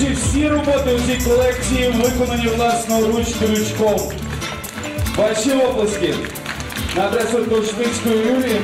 речі, всі роботи у цій колекції виконані власноруч крючком. Ваші оплески на адресу Кошмицької Юлії